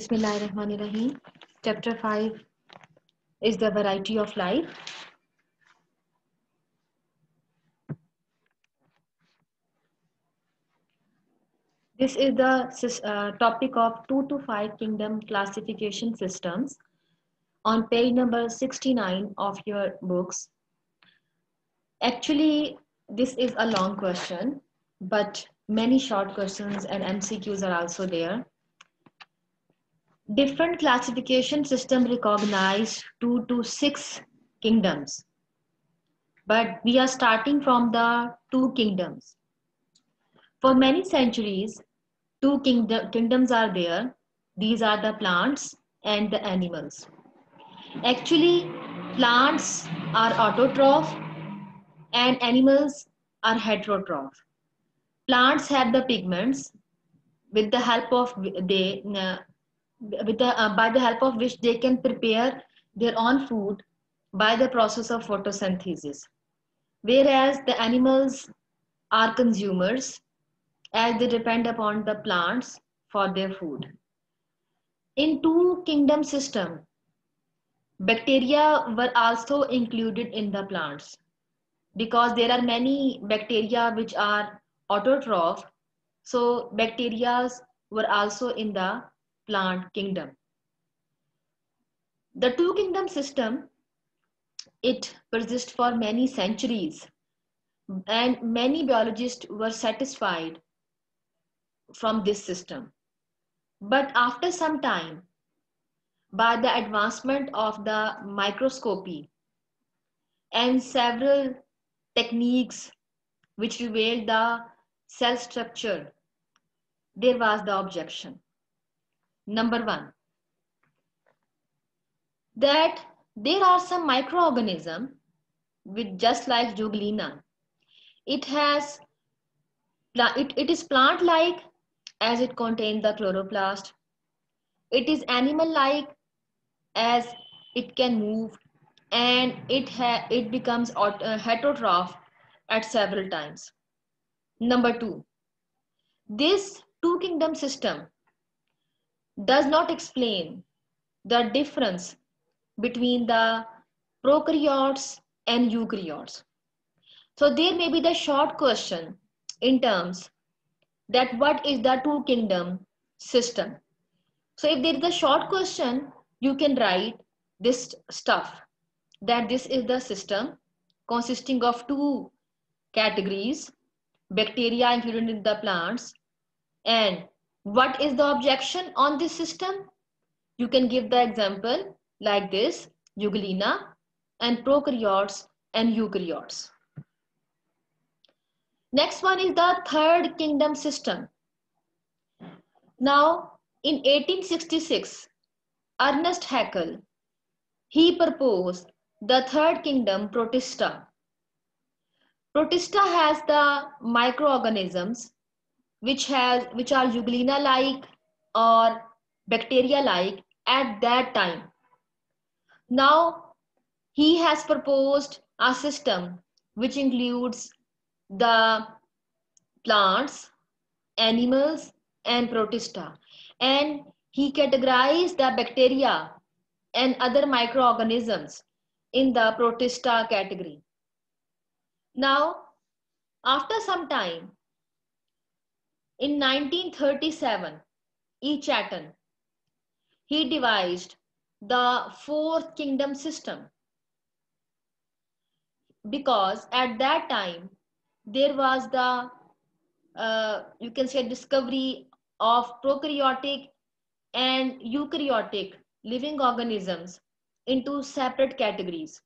Bismillahirrahmanirrahim. Chapter 5 is the variety of life. This is the uh, topic of 2 to 5 kingdom classification systems on page number 69 of your books. Actually, this is a long question, but many short questions and MCQs are also there different classification system recognize two to six kingdoms. But we are starting from the two kingdoms. For many centuries two kingdom, kingdoms are there. These are the plants and the animals. Actually plants are autotroph and animals are heterotroph. Plants have the pigments. With the help of they uh, with the, uh, by the help of which they can prepare their own food by the process of photosynthesis. Whereas the animals are consumers as they depend upon the plants for their food. In two kingdom system, bacteria were also included in the plants because there are many bacteria which are autotroph. So bacteria were also in the plant kingdom. The two kingdom system, it persists for many centuries and many biologists were satisfied from this system. But after some time, by the advancement of the microscopy and several techniques which revealed the cell structure, there was the objection. Number one, that there are some microorganisms with just like Euglena. It has, it, it is plant-like as it contains the chloroplast. It is animal-like as it can move and it, it becomes uh, heterotroph at several times. Number two, this two kingdom system does not explain the difference between the prokaryotes and eukaryotes. So there may be the short question in terms that what is the two kingdom system. So if there is a short question, you can write this stuff that this is the system consisting of two categories, bacteria included in the plants and what is the objection on this system? You can give the example like this, Euglena and prokaryotes and eukaryotes. Next one is the third kingdom system. Now, in 1866, Ernest Haeckel, he proposed the third kingdom, Protista. Protista has the microorganisms which has which are euglena like or bacteria like at that time. Now he has proposed a system which includes the plants animals and protista. And he categorized the bacteria and other microorganisms in the protista category. Now after some time in 1937, E. Chatton, he devised the fourth kingdom system because at that time there was the uh, you can say discovery of prokaryotic and eukaryotic living organisms into separate categories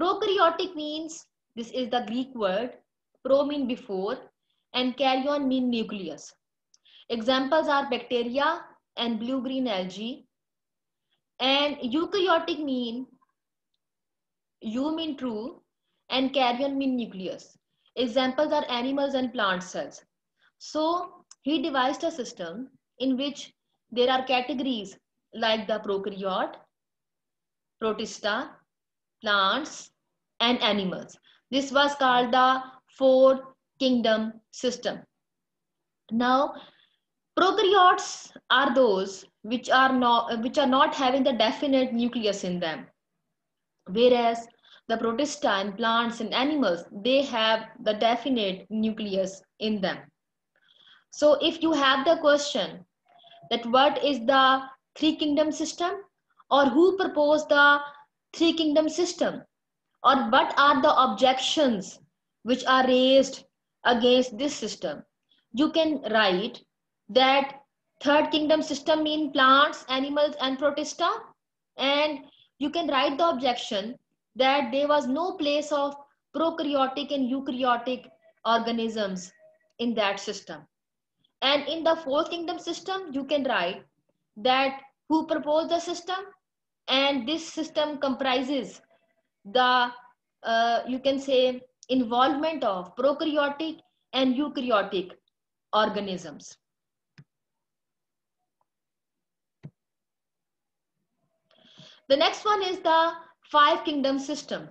prokaryotic means this is the greek word pro mean before and karyon mean nucleus. Examples are bacteria and blue-green algae. And eukaryotic mean, you mean true, and karyon mean nucleus. Examples are animals and plant cells. So he devised a system in which there are categories like the prokaryote, protista, plants, and animals. This was called the four kingdom system. Now, Prokaryotes are those which are not which are not having the definite nucleus in them, whereas the protista plants and animals they have the definite nucleus in them. So if you have the question that what is the three kingdom system or who proposed the three kingdom system or what are the objections which are raised against this system. You can write that third kingdom system mean plants animals and protista and you can write the objection that there was no place of prokaryotic and eukaryotic organisms in that system. And in the fourth kingdom system you can write that who proposed the system and this system comprises the uh, you can say involvement of prokaryotic and eukaryotic organisms the next one is the five kingdom system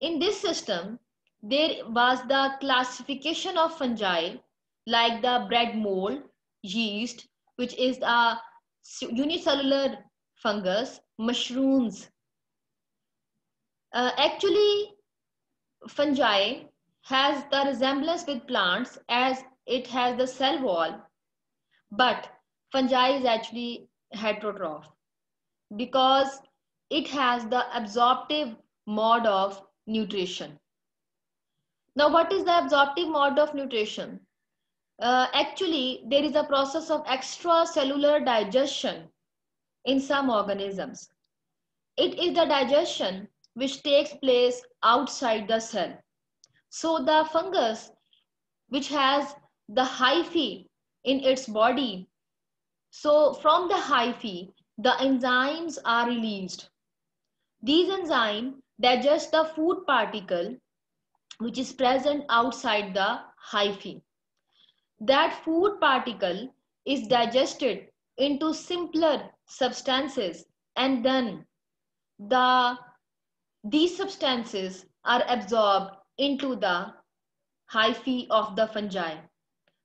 in this system there was the classification of fungi like the bread mold yeast which is a unicellular fungus mushrooms. Uh, actually, fungi has the resemblance with plants as it has the cell wall, but fungi is actually heterotroph because it has the absorptive mode of nutrition. Now, what is the absorptive mode of nutrition? Uh, actually, there is a process of extracellular digestion in some organisms. It is the digestion which takes place outside the cell. So the fungus which has the hyphae in its body, so from the hyphae, the enzymes are released. These enzymes digest the food particle which is present outside the hyphae. That food particle is digested into simpler substances and then the these substances are absorbed into the hyphae of the fungi.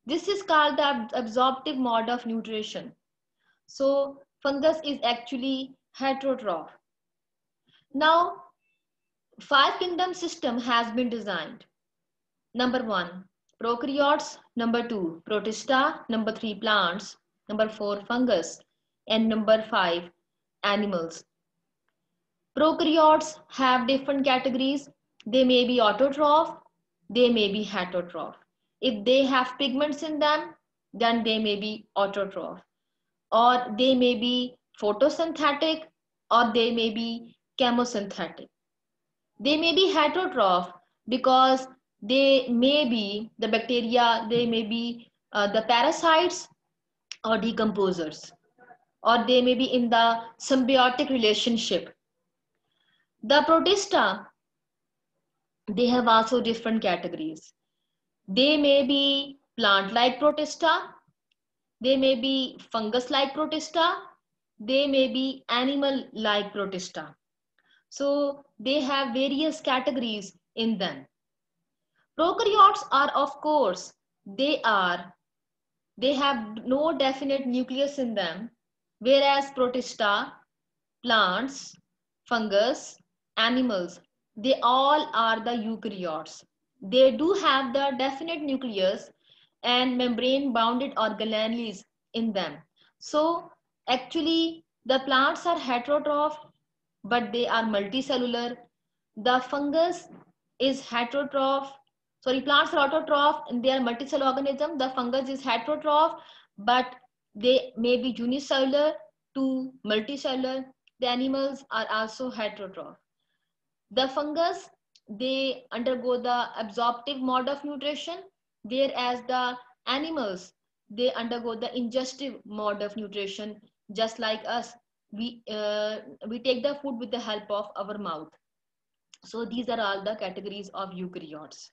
This is called the absorptive mode of nutrition. So fungus is actually heterotroph. Now, five kingdom system has been designed. Number one, prokaryotes. Number two, protista. Number three, plants. Number four, fungus and number five, animals. Prokaryotes have different categories. They may be autotroph, they may be heterotroph. If they have pigments in them, then they may be autotroph. Or they may be photosynthetic or they may be chemosynthetic. They may be heterotroph because they may be the bacteria, they may be uh, the parasites or decomposers or they may be in the symbiotic relationship. The protista, they have also different categories. They may be plant-like protista, they may be fungus-like protista, they may be animal-like protista. So they have various categories in them. Prokaryotes are, of course, they are, they have no definite nucleus in them whereas protista, plants, fungus, animals, they all are the eukaryotes. They do have the definite nucleus and membrane bounded organelles in them. So actually the plants are heterotroph, but they are multicellular. The fungus is heterotroph. Sorry, plants are autotroph and they are multicellular organism. The fungus is heterotroph, but they may be unicellular to multicellular. The animals are also heterotroph. The fungus, they undergo the absorptive mode of nutrition, whereas the animals, they undergo the ingestive mode of nutrition, just like us. We, uh, we take the food with the help of our mouth. So these are all the categories of eukaryotes.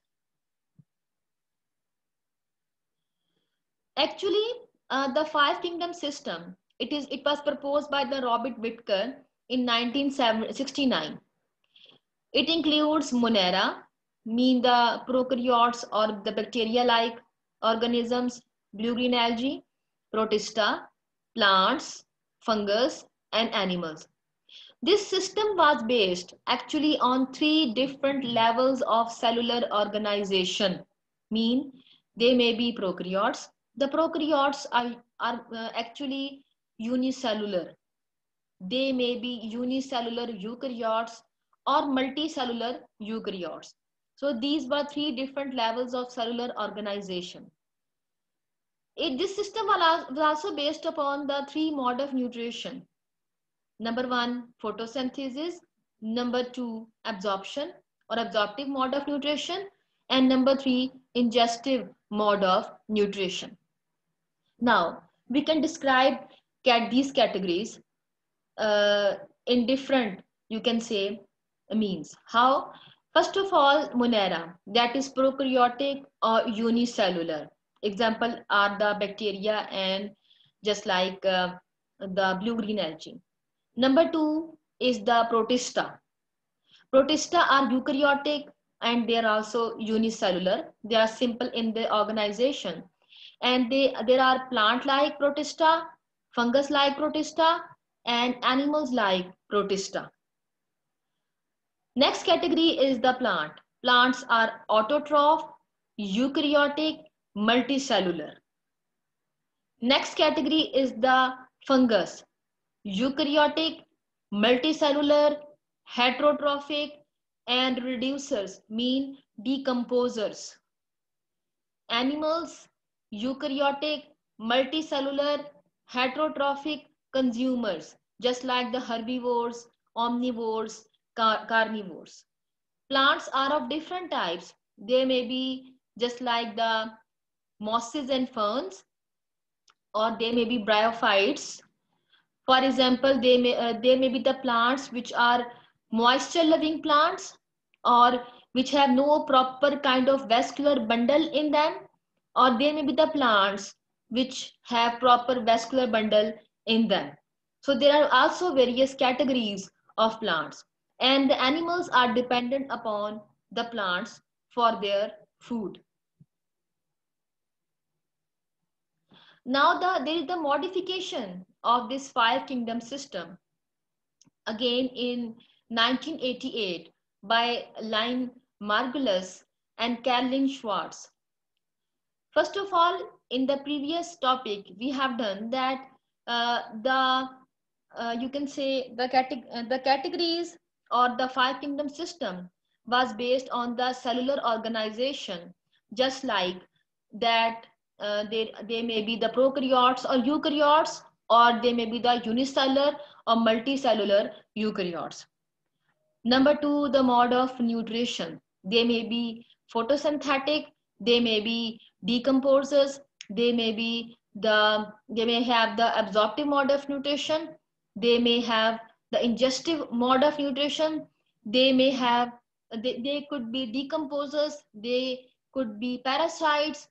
Actually, uh, the five kingdom system, it, is, it was proposed by the Robert Whittaker in 1969. It includes Monera, mean the prokaryotes or the bacteria-like organisms, blue-green algae, protista, plants, fungus, and animals. This system was based actually on three different levels of cellular organization. Mean they may be prokaryotes. The prokaryotes are, are uh, actually unicellular. They may be unicellular eukaryotes or multicellular eukaryotes. So these were three different levels of cellular organization. It, this system was also based upon the three mode of nutrition. Number one, photosynthesis. Number two, absorption or absorptive mode of nutrition. And number three, ingestive mode of nutrition. Now, we can describe these categories uh, in different, you can say, means. How? First of all, Monera, that is prokaryotic or unicellular. Example are the bacteria and just like uh, the blue-green algae. Number two is the protista. Protista are eukaryotic and they are also unicellular. They are simple in the organization. And they, there are plant-like protista, fungus-like protista, and animals-like protista. Next category is the plant. Plants are autotroph, eukaryotic, multicellular. Next category is the fungus. Eukaryotic, multicellular, heterotrophic, and reducers mean decomposers. Animals, eukaryotic, multicellular, heterotrophic consumers, just like the herbivores, omnivores, car carnivores. Plants are of different types. They may be just like the mosses and ferns, or they may be bryophytes. For example, they may, uh, they may be the plants which are moisture-loving plants or which have no proper kind of vascular bundle in them, or they may be the plants which have proper vascular bundle in them. So there are also various categories of plants and the animals are dependent upon the plants for their food. Now the, there is the modification of this five kingdom system again in 1988 by Lynn Margulis and Carolyn Schwartz. First of all, in the previous topic, we have done that uh, the, uh, you can say the, categ uh, the categories or the five kingdom system was based on the cellular organization, just like that uh, they, they may be the prokaryotes or eukaryotes, or they may be the unicellular or multicellular eukaryotes. Number two, the mode of nutrition. They may be photosynthetic, they may be decomposers, they may be the, they may have the absorptive mode of nutrition, they may have the ingestive mode of nutrition they may have they, they could be decomposers they could be parasites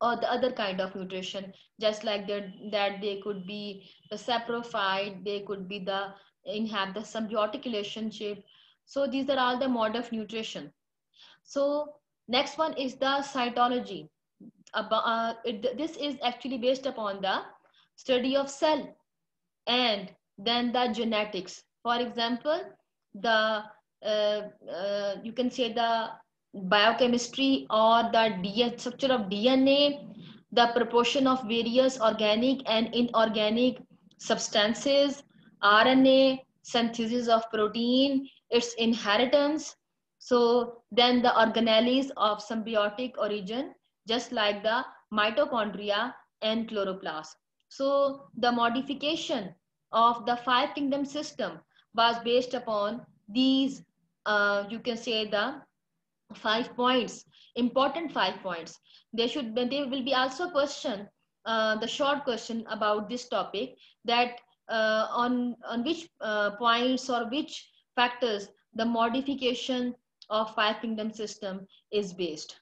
or the other kind of nutrition just like that they could be the saprophyte they could be the have the symbiotic relationship. So these are all the mode of nutrition. So next one is the cytology. About uh, it, this is actually based upon the study of cell and then the genetics. For example, the uh, uh, you can say the biochemistry or the DNA, structure of DNA, the proportion of various organic and inorganic substances, RNA, synthesis of protein, its inheritance. So then the organelles of symbiotic origin, just like the mitochondria and chloroplast. So the modification of the five kingdom system was based upon these, uh, you can say the five points, important five points. There should be, there will be also a question, uh, the short question about this topic that uh, on, on which uh, points or which factors the modification of five kingdom system is based.